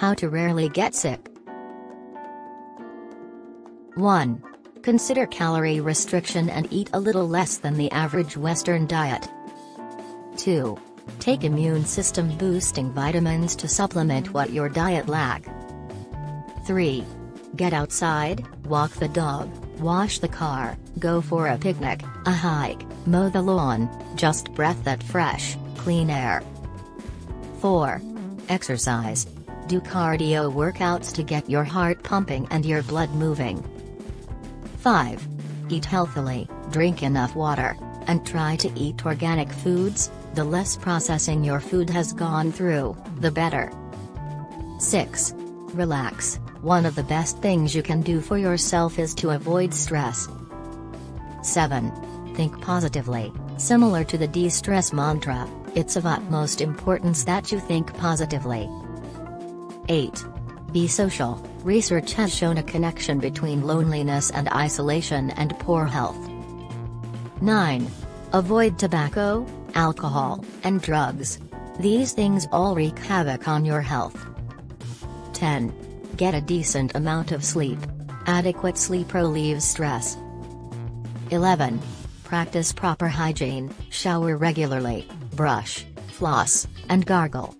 How to rarely get sick. 1. Consider calorie restriction and eat a little less than the average Western diet. 2. Take immune system boosting vitamins to supplement what your diet lack. 3. Get outside, walk the dog, wash the car, go for a picnic, a hike, mow the lawn, just breath that fresh, clean air. 4. Exercise. Do cardio workouts to get your heart pumping and your blood moving. 5. Eat healthily, drink enough water, and try to eat organic foods, the less processing your food has gone through, the better. 6. Relax, one of the best things you can do for yourself is to avoid stress. 7. Think positively, similar to the de-stress mantra, it's of utmost importance that you think positively. 8. Be social. Research has shown a connection between loneliness and isolation and poor health. 9. Avoid tobacco, alcohol, and drugs. These things all wreak havoc on your health. 10. Get a decent amount of sleep. Adequate sleep relieves stress. 11. Practice proper hygiene, shower regularly, brush, floss, and gargle.